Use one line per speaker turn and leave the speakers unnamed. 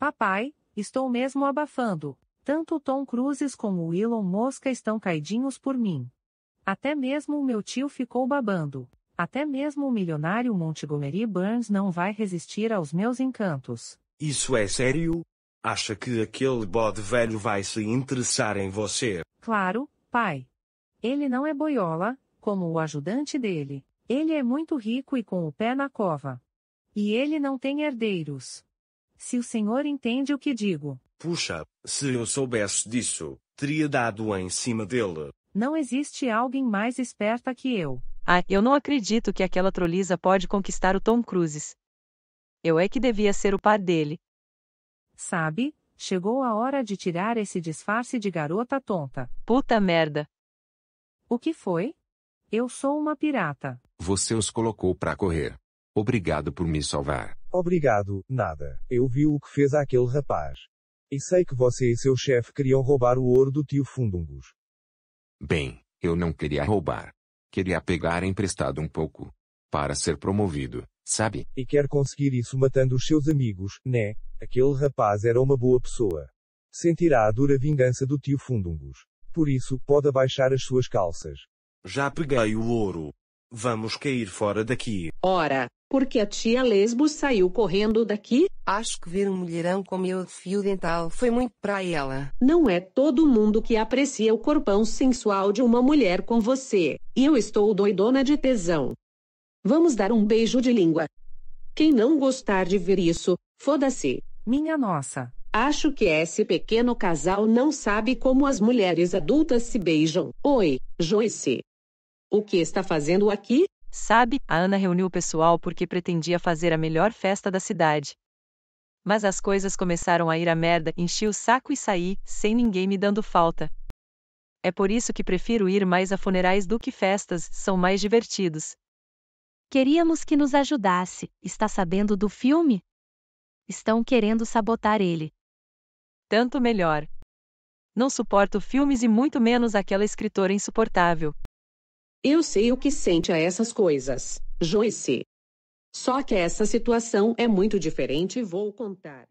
Papai, estou mesmo abafando. Tanto o Tom Cruise como o Elon Musk estão caidinhos por mim. Até mesmo o meu tio ficou babando. Até mesmo o milionário Montgomery Burns não vai resistir aos meus encantos.
Isso é sério? Acha que aquele bode velho vai se interessar em você?
Claro, pai. Ele não é boiola, como o ajudante dele. Ele é muito rico e com o pé na cova. E ele não tem herdeiros. Se o senhor entende o que digo.
Puxa, se eu soubesse disso, teria dado em cima dele.
Não existe alguém mais esperta que eu.
Ah, eu não acredito que aquela trolisa pode conquistar o Tom Cruise. Eu é que devia ser o par dele.
Sabe, chegou a hora de tirar esse disfarce de garota tonta.
Puta merda.
O que foi? Eu sou uma pirata.
Você os colocou pra correr. Obrigado por me salvar.
Obrigado, nada. Eu vi o que fez aquele rapaz. E sei que você e seu chefe queriam roubar o ouro do tio Fundungus.
Bem, eu não queria roubar. Queria pegar emprestado um pouco. Para ser promovido, sabe?
E quer conseguir isso matando os seus amigos, né? Aquele rapaz era uma boa pessoa. Sentirá a dura vingança do tio Fundungus. Por isso, pode abaixar as suas calças.
Já peguei o ouro. Vamos cair fora daqui.
Ora, porque a tia Lesbos saiu correndo daqui?
Acho que ver um mulherão com meu fio dental foi muito pra ela.
Não é todo mundo que aprecia o corpão sensual de uma mulher com você. E eu estou doidona de tesão. Vamos dar um beijo de língua. Quem não gostar de ver isso, foda-se.
Minha nossa.
Acho que esse pequeno casal não sabe como as mulheres adultas se beijam. Oi, Joyce. O que está fazendo aqui?
Sabe, a Ana reuniu o pessoal porque pretendia fazer a melhor festa da cidade. Mas as coisas começaram a ir a merda, enchi o saco e saí, sem ninguém me dando falta. É por isso que prefiro ir mais a funerais do que festas, são mais divertidos.
Queríamos que nos ajudasse. Está sabendo do filme? Estão querendo sabotar ele.
Tanto melhor. Não suporto filmes e muito menos aquela escritora insuportável.
Eu sei o que sente a essas coisas, Joyce. Só que essa situação é muito diferente e vou contar.